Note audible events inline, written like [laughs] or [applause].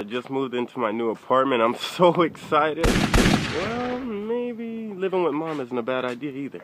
I just moved into my new apartment. I'm [laughs] so excited. Well, maybe living with mom isn't a bad idea either.